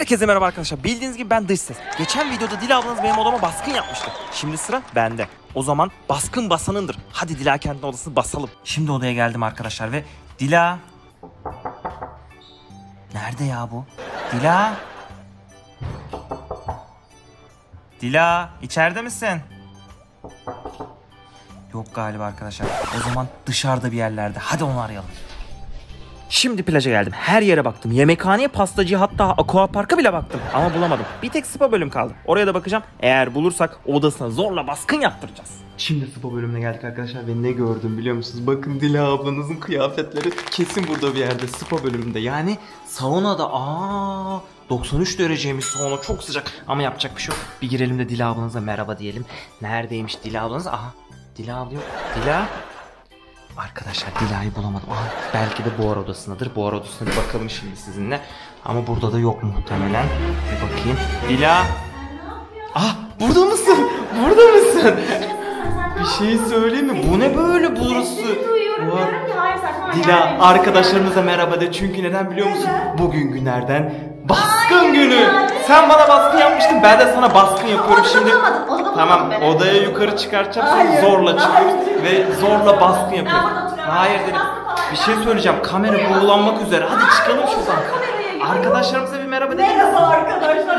Herkese merhaba arkadaşlar. Bildiğiniz gibi ben dış ses. Geçen videoda Dila ablanız benim odama baskın yapmıştı. Şimdi sıra bende. O zaman baskın basanındır. Hadi Dila kendine odasını basalım. Şimdi odaya geldim arkadaşlar ve Dila... Nerede ya bu? Dila? Dila içeride misin? Yok galiba arkadaşlar. O zaman dışarıda bir yerlerde. Hadi onu arayalım. Şimdi plaja geldim. Her yere baktım. Yemekhaneye, pastacıya hatta aqua parka bile baktım. Ama bulamadım. Bir tek spa bölüm kaldı. Oraya da bakacağım. Eğer bulursak odasına zorla baskın yaptıracağız. Şimdi spa bölümüne geldik arkadaşlar ve ne gördüm biliyor musunuz? Bakın Dila ablanızın kıyafetleri kesin burada bir yerde spa bölümünde. Yani saunada aa 93 dereceymiş sauna çok sıcak. Ama yapacak bir şey yok. Bir girelim de Dila ablanıza merhaba diyelim. Neredeymiş Dila ablanız? Aha Dila abla yok. Dila Arkadaşlar Dila'yı bulamadım. Aha, belki de buhar odasındadır. Buhar odasına bir bakalım şimdi sizinle. Ama burada da yok muhtemelen. Bir bakayım. Dila. Ah burada mısın? Burada mısın? bir şey söyleyeyim mi? Bu ne böyle burası? Buhar. Dila arkadaşlarımıza merhaba de çünkü neden biliyor musun? Bugün günlerden baskın günü. Sen bana baskın yapmıştın ben de sana baskın yapıyorum Odada şimdi. bulamadım, Tamam beni. odaya yukarı çıkartacağım Hayır. zorla çıkıyoruz ve zorla baskın burada yapıyoruz. oturamam. Hayır dedim. Falan Bir şey söyleyeceğim kamera bağlanmak üzere hadi çıkalım şuradan. kameraya. Arkadaşlarımıza bir merhaba dedim. Merhaba arkadaşlar.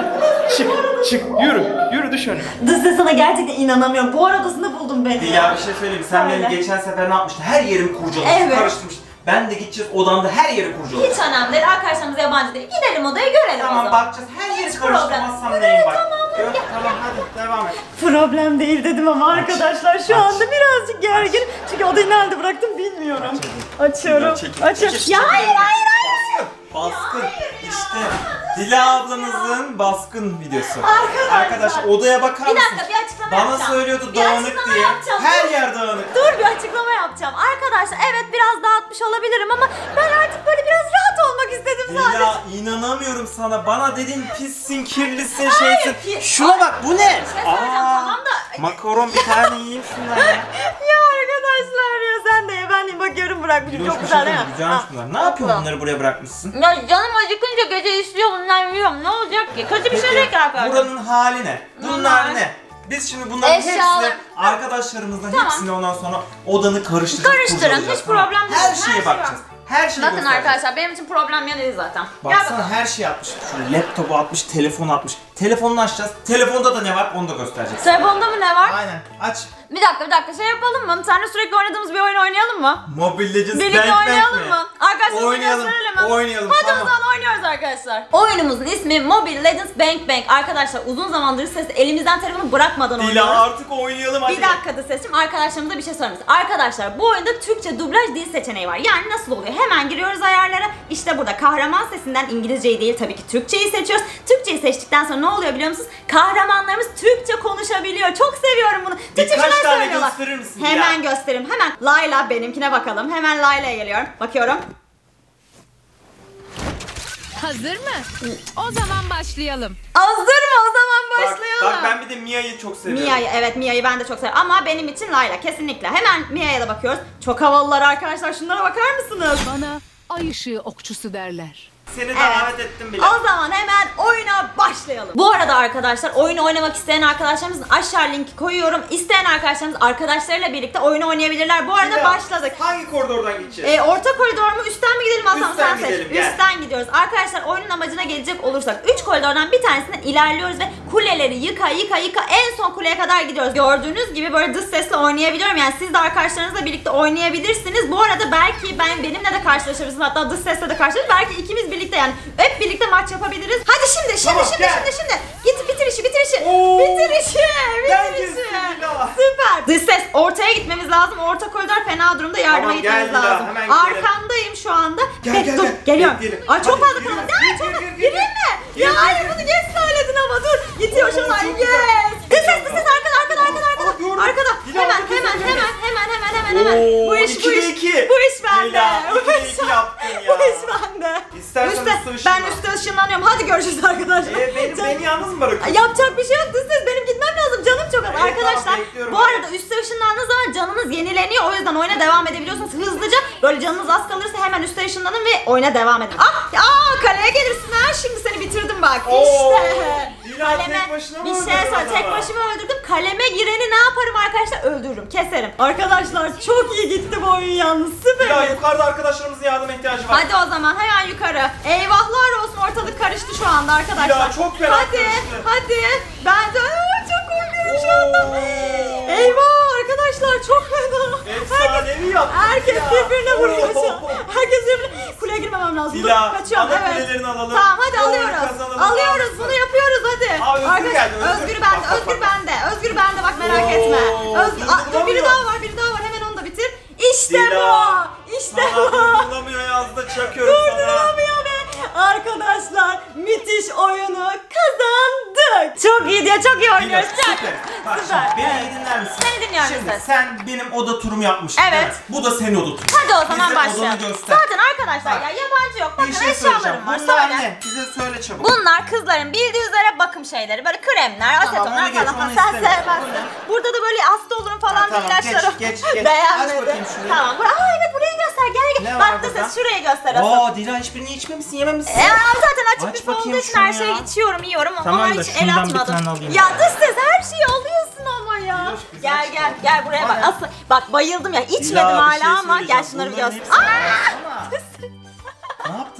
Çık çık yürü yürü düş önüme. Dızda sana gerçekten inanamıyorum. Bu odasında buldum beni. Dila bir şey söyleyeyim sen Söyle. beni geçen sefer ne yapmıştın? Her yerimi kurcalamıştın Evet. karıştırmıştın. Ben de gideceğiz odamda her yeri kurcalayacağız. Hiç önemli değil. Arkadaşlarımız yabancı değil. Gidelim odaya görelim o Tamam zaman. bakacağız her yeri Hiç problem. karıştırmazsam Evet, neyim bak. tamam, hadi Yok, gel. tamam hadi devam et. Problem değil dedim ama arkadaşlar şu Aç. anda birazcık gergin. Çünkü odayı nerede bıraktım bilmiyorum. Açıyorum. Çekil, Açıyorum. çekil, Ya çekil. hayır hayır hayır. Baskın. İşte Dila ablanızın baskın videosu. Arkadaşlar. Arkadaşlar odaya bakar Bir dakika bir açıklama Bana yapacağım. söylüyordu Bir dağınık açıklama diye. yapacağım. Her yer dağınık. Dur bir açıklama yapacağım. Arkadaşlar evet biraz dağıtmış olabilirim ama ben artık böyle biraz rahat olmak istedim sadece. Dila inanamıyorum sana. Bana dedin pissin, kirlisin, şeysin. pis- Şuna bak bu ne? Bir şey söyleyeceğim, tamam da- Makaron bir tane yiyeyim şundan ya. Ya arkadaşlar ya sen de ye ben de bakıyorum bırakmışım çok güzel değil mi? Bunlar. Ne yapıyorsun bunları buraya bırakmışsın? Ya canım acıkınca gece istiyor bunlar yiyorum ne olacak ki? Kötü bir şey değil ki arkadaşlar. buranın hali ne? Bunlar ne? Biz şimdi bunların Eşyalar- hepsini arkadaşlarımızla Tamam. hepsini ondan sonra odanı karıştırıp Karıştırın, kurcalayacağız, hiç tamam. problem değil. Her Her şeye şey bakacağız. Her şeyi Bakın göstereceğiz. arkadaşlar benim için problem ya değil zaten. Gel Baksana bakalım. her şeyi atmış. Şöyle laptopu atmış, telefonu atmış. Telefonunu açacağız. Telefonda da ne var onu da göstereceğiz. Telefonda mı ne var? Aynen. Aç. Bir dakika bir dakika şey yapalım mı? Seninle sürekli oynadığımız bir oyun oynayalım mı? Legends Birlikte oynayalım mı? Arkadaşlar Oynayalım, gösterelim mi? oynayalım, Hadi tamam. o zaman oynuyoruz arkadaşlar. Oyunumuzun ismi Mobile Legends Bank Bank. Arkadaşlar uzun zamandır ses elimizden telefonu bırakmadan oynuyoruz. Dila artık oynayalım hadi. Bir dakika da sesim arkadaşlarımıza bir şey söylemek Arkadaşlar bu oyunda Türkçe dublaj dil seçeneği var. Yani nasıl oluyor? Hemen giriyoruz ayarlara. İşte burada kahraman sesinden İngilizceyi değil tabii ki Türkçeyi seçiyoruz. Türkçeyi seçtikten sonra ne oluyor biliyor musunuz? Kahramanlarımız Türkçe konuşabiliyor. Çok seviyorum bunu. Türkçe Birkaç tane söylüyorlar. gösterir misin? Hemen göstereyim. Hemen Layla benimkine bakalım. Hemen Layla'ya geliyorum. Bakıyorum. Hazır mı? O zaman başlayalım. Hazır mı? O zaman Bak, başlayalım. bak ben bir de Mia'yı çok seviyorum. Mia'yı evet Mia'yı ben de çok seviyorum ama benim için Layla kesinlikle. Hemen Mia'ya da bakıyoruz. Çok havalılar arkadaşlar şunlara bakar mısınız? Bana ay ışığı okçusu derler. Seni Evet. davet ettim bile. O zaman hemen oyuna başlayalım. Bu arada arkadaşlar oyunu oynamak isteyen arkadaşlarımızın aşağı linki koyuyorum. İsteyen arkadaşlarımız arkadaşlarıyla birlikte oyunu oynayabilirler. Bu arada Dila, başladık. Hangi koridordan gideceğiz? Ee, orta koridor mu üstten mi gidelim Hasan Üstten sen seç. gidelim, gel. Üstten gidiyoruz. Arkadaşlar oyunun amacına gelecek olursak 3 koridordan bir tanesinden ilerliyoruz ve kuleleri yıka yıka yıka en son kuleye kadar gidiyoruz. Gördüğünüz gibi böyle dış sesle oynayabiliyorum. Yani siz de arkadaşlarınızla birlikte oynayabilirsiniz. Bu arada belki ben benimle de karşılaşabilirsiniz. Hatta dış sesle de karşılaşırız. Belki ikimiz birlikte yani hep birlikte maç yapabiliriz. Hadi şimdi şimdi Tamam, şimdi gel. şimdi şimdi. Git bitir işi bitir işi. Oo. Bitir işi. Bitir işi. Süper. Dış ses ortaya gitmemiz lazım. Orta koridor fena durumda yardıma Tamam, gitmemiz lazım. Arkandayım şu anda. Gel, Bek- gel, dur, gel. Geliyorum. Bekleyelim. Ay çok fazla kalabalık. Ya çok gir. Gireyim mi? Ya hayır bunu geç söyledin ama dur. Gidiyor çok Yes. Dış ses dış ses arkada arkada arkada arkada. Arkada. Hemen hemen hemen hemen hemen hemen hemen. Işınlanıyorum. Hadi görüşürüz. arkadaşlar. E, beni, Can- beni yalnız mı bırakıyorsun? Ay, Yapacak bir şey yok. Ses benim gitmem lazım. Canım çok az. Tamam, Arkadaşlar bekliyorum. bu arada üste ışınlandığınız zaman canınız yenileniyor. O yüzden oyuna devam edebiliyorsunuz hızlıca. Böyle canınız az kalırsa hemen üste ışınlanın ve oyuna devam edin. Ah! Aa, kaleye gelirsin ha. Şimdi seni bitirdim bak. Oo, İşte. Dila tek başına mı bir şey söyle. Tek başıma öldürdüm. Kaleme gireni ne yaparım arkadaşlar? Öldürürüm. Keserim. Arkadaşlar çok iyi gitti bu oyun yalnız. Süper. Dila yukarıda arkadaşlarımızın yardıma ihtiyacı var. Hadi o zaman hemen yukarı. Eyvahlar olsun ortalık karıştı şu anda arkadaşlar. Ya, çok fena Hadi karıştı. hadi. Ben de Aa, çok korkuyorum şu anda. Eyvah arkadaşlar çok fena. Efsanevi yaptın Herkes ya. birbirine vuruyor şu an. Herkes birbirine. Kuleye girmemem lazım. Dila, Dur, kaçıyorum. ana evet. kulelerini alalım. Tamam hadi alıyoruz. kazanalım. Alıyoruz Al. bunu yapıyoruz hadi. Aa, Özgür Arkadaş- geldi, Özgür. Özgür bende. Bak, bak, Özgür bak. bende. Özgür bende bak merak Oo, etme. Özgür, Aa, dur biri daha var biri daha var hemen onu da bitir. İşte Dila. bu. İşte Sana bu. durdurulamıyor yazdı çakıyorum sana. Durdurulamıyor be. Arkadaşlar müthiş oyunu kazandık. Çok iyi diye çok iyi oynuyoruz. Çok. süper. Bak Süper. şimdi beni iyi dinler misin? Seni dinliyorum Şimdi Yusuf. sen benim oda turumu yapmıştın Evet. değil mi? Bu da senin oda turun. Hadi o zaman Bize başlayalım. göster. Zaten arkadaşlar Bak. ya Bir şey eşyalarım var. Bunlar Söyle. ne? Bize söyle çabuk. Bunlar kızların bildiği üzere bakım şeyleri. Böyle kremler, asetonlar geç, falan. onu Sen sevmezsin. Burada da böyle hasta olurum falan Ha, bir tamam, ilaçları. geç, geç, geç. Beğenmedim. Aç bakayım şurayı. Tamam. Bura Aa evet burayı göster. Gel gel. Ne var Bak da burada? ses şurayı göster asıl. Oo Dila hiçbirini içmemişsin yememişsin. E, zaten açık Aç olduğu bakayım için her şeyi ya. içiyorum, yiyorum ama Tamam da hiç el şundan bir atmadım. tane alayım. Ya dış ses her şeyi alıyorsun ama ya. Diloş, güzel Gel gel gel buraya bak. Asıl bak bayıldım ya. İçmedim bir hala şey ama gel söyleyeceğim. şunları bir Bunların göster. hepsini Aa!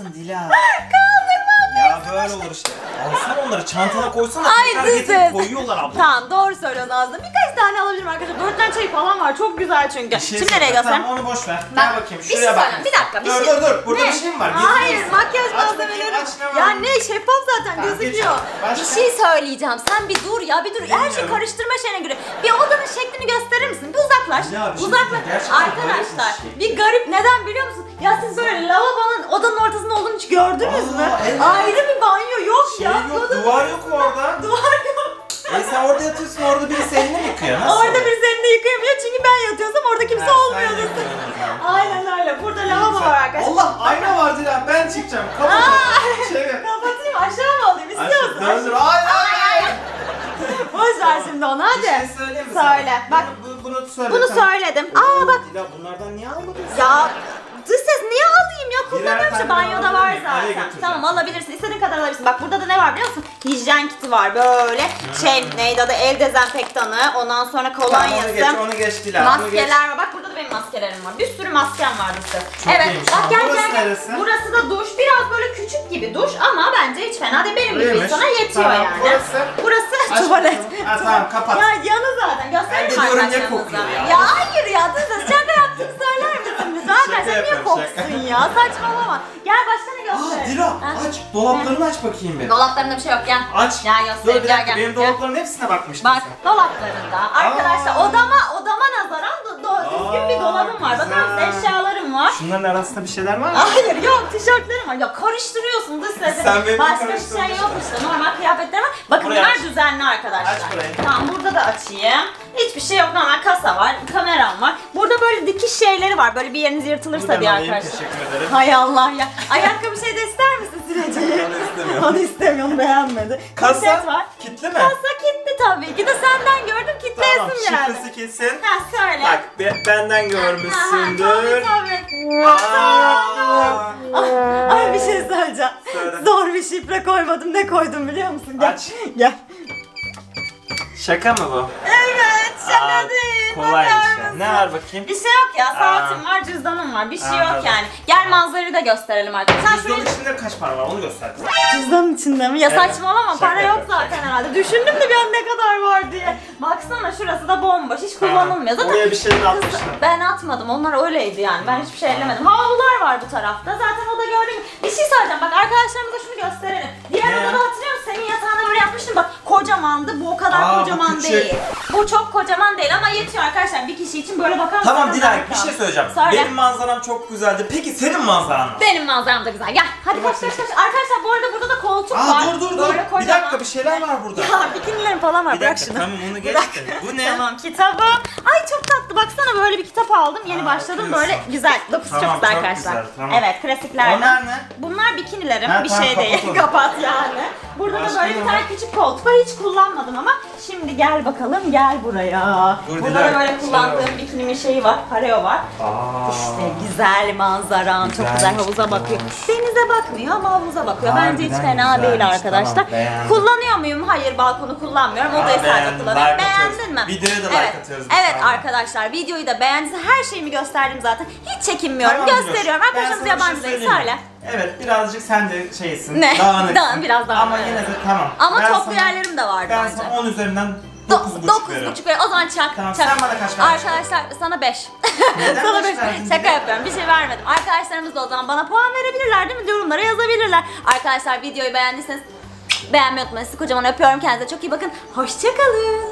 Yaptın Dila? Kaldırmam Ya böyle olur işte. Alsana onları çantana koysana. Ay, tekrar getirip dız. koyuyorlar abla. Tamam doğru söylüyorsun Nazlı. Birkaç tane alabilirim arkadaşlar. Böğürtlen çayı falan var. Çok güzel çünkü. Bir şey Şimdi nereye söyle. göstereyim? Tamam onu boş ver. Ben- Gel bakayım bir şey şuraya bak. söyleyeyim, bir dakika, bir dur, şey- Dur dur Burada Ne? bir şey mi var? Hayır Gizli makyaj Aç bakayım, malzemeleri. aç ne var? Ya ne şeffaf zaten Tamam, gözüküyor. geç. Başka? Bir şey söyleyeceğim. Sen bir dur ya bir dur. Her şeyi Bilmiyorum. karıştırma şeyine göre. Bir odanın şeklini gösterir misin? Bir uzaklaş. Ya, bir şey Uzaklaş. gerçekten Arkadaşlar şey. bir garip neden biliyor musun? Ya siz böyle ortasında olduğunu hiç gördünüz Aa, mü? evet. Ayrı bir banyo yok Şey ya. yok, duvar yok orada. Duvar yok. E sen orada yatıyorsun orada birisi elini mi yıkıyor? Nasıl? Orada olur? bir seni de yıkayamıyor çünkü ben yatıyorsam orada kimse Ha, sen olmuyordu. yıkıyorsun o zaman. Aynen öyle. Burada lavabo var arkadaşlar. Allah ayna var Dilan ben çıkacağım. Kapat. Kapatayım aşağı mı alayım istiyorsun? Döndür. Hayır hayır. Boş ver şimdi onu hadi. Bir şey söyleyeyim mi sana? Söyle. Bak Bunu, bu- bunu söyle. bunu söyledim. Aa bak Dilan bunlardan niye almadın? ya dış ses niye alayım ya kullanıyorum işte banyoda var zaten. Tamam alabilirsin istediğin kadar alabilirsin. Bak burada da ne var biliyor musun? Hijyen kiti var böyle. Şey neydi adı el dezenfektanı ondan sonra Tamam onu geç kolonyası. onu geç Dilan. onu geç. Maskeler var. Bak burada da benim maskelerim var. Bir sürü maskem var işte. Çok evet. iyiymiş. Bak Tamam, gel burası gel gel. neresi? Burası da duş. Biraz böyle küçük gibi duş ama bence hiç fena değil. Benim gibi Buraymış. insana yetiyor Tamam, yani. burası? Burası Aç tuvalet. bakalım. Ha, tamam, kapat. Ya yanı zaten. Göstereyim Ben de mi diyorum, ne kokuyor? Ya hayır ya. Dur dur. Şaka yaptım. Söyler lütfen? Arkadaşlar niye koksun ya? Saçmalama. Gel başka ne Aa Ha? aç dolaplarını aç bakayım bir. Dolaplarında bir şey yok gel. Aç. Gel Dur göstereyim bir gel dakika gel. benim Gel. dolapların hepsine bakmıştın Bak sen. dolaplarında arkadaşlar Aa. odama odama nazaran do, do, düzgün bir Aa, dolabım var. Bakar mısın eşyalarım var. Şunların arasında bir şeyler var mı? Hayır yok tişörtlerim var. Ya karıştırıyorsun dış sesi. Sen beni Başka bir şey yok işte. Normal kıyafetlerim var. Bakın Burayı bunlar aç. düzenli arkadaşlar. Aç burayı. Tamam burada da açayım. Hiçbir şey yok normal kasa var. Kameram var. Burada böyle dikiş şeyleri var. Böyle bir yeriniz yırtılırsa diye alayım, arkadaşlar. Teşekkür ederim. Hay Allah ya. Ayakkabı şey de ister misin sileceği? Onu istemiyorum. Onu istemiyor, onu beğenmedi. Kasa Poşet var. kitli mi? Kasa kilitli tabii ki de senden gördüm kitleyesim Tamam geldi. şifresi kesin. Ha söyle. Bak be- benden görmüşsündür. Tabii tabii. Aa. Ah, Ay bir şey söyleyeceğim. Söyle. Zor bir şifre koymadım. Ne koydum biliyor musun? Gel. Aç. Gel. Şaka mı bu? Evet şaka Aa, değil. Kolaymış ya. Ne var bakayım? Bir şey yok ya. Saatim var, cüzdanım var. Bir şey yok Anladım. yani. Gel manzarayı da gösterelim artık. Sen Cüzdanın şöyle içinde kaç para var onu göster. cüzdanın içinde mi? Ya Evet. saçmalama Şaka para yok yapıyorum, zaten herhalde. Düşündüm de bir an ne kadar var diye. Baksana şurası da bomboş. Hiç kullanılmıyor. Zaten Oraya bir şeyler Kız- atmışlar. Ben atmadım. Onlar öyleydi yani. Ben hiçbir şey ellemedim. Havlular var bu tarafta. Zaten o da gibi. Bir şey söyleyeceğim. Bak arkadaşlarımıza şunu gösterelim. Diğer Ne? Kocamandı. Bu o kadar Aa, bu kocaman küçük. değil. Bu çok kocaman değil ama yetiyor arkadaşlar. Bir kişi için böyle bakar mısınız? Tamam Dilay bir şey söyleyeceğim. Söyle. Benim manzaram çok güzeldi. Peki senin manzaran nasıl? Benim manzaram da güzel. Gel. Hadi koş koş koş. Arkadaşlar bu arada burada da koltuk Aa, var. dur, dur, dur. Böyle Dur, kocaman. Bir dakika bir şeyler var burada. Ya bikinilerim falan var Bir bırak dakika şunu. tamam onu geçtim. Bu ne? Tamam kitabım. Ay çok tatlı baksana böyle bir kitap aldım. Yeni Aa, başladım okuyorsun. böyle güzel. Dokusu Tamam, çok güzel çok arkadaşlar. güzel, tamam. Evet klasiklerden. Onlar ne? Bunlar bikinilerim Ha, bir tamam, şey değil. Kapat yani. Burada Başka da böyle ne bir var? tane küçük koltuk var hiç kullanmadım ama şimdi gel bakalım gel buraya. Dur, Burada da böyle kullandığım bikinimin şeyi var. Pareo var. Aa. İşte güzel manzaran, çok güzel Güzelmiş, havuza bakıyor. Denize bakmıyor ama havuza bakıyor. Bence hiç Harbiden fena değil güzelmiş, arkadaşlar. tamam, beğendim. Kullanıyor muyum? Hayır balkonu kullanmıyorum. Odayı Aa, sadece beğendim, kullanıyorum. like atıyoruz. Beğendin mi? Videoya da like evet. atıyoruz biz Evet sana. arkadaşlar videoyu da beğendiniz. Her şeyimi gösterdim zaten. Hiç çekinmiyorum. Tamam, Gösteriyorum. Ben Arkadaşlarımız sana bir şey yabancı değil. söyleyeyim mi? Söyle. Evet birazcık sen de şeysin. Ne? Dağınıksın. Dağın, biraz dağınık, Ama yine de tamam. Ama Ben toplu sana- yerlerim de vardı Ben bence. sana 10 üzerinden Do- 9,5 Dokuz veriyorum. buçuk ver. O zaman çak. Tamam, çak. sen bana kaç verdin? Arkadaşlar sana 5. Neden sana beş beş. verdin? Şaka Neden? yapıyorum. Bir şey vermedim. Arkadaşlarımız da o zaman bana puan verebilirler değil mi? Yorumlara yazabilirler. Arkadaşlar videoyu beğendiyseniz beğenmeyi unutmayın. Sizi kocaman öpüyorum. Kendinize çok iyi bakın. Hoşçakalın.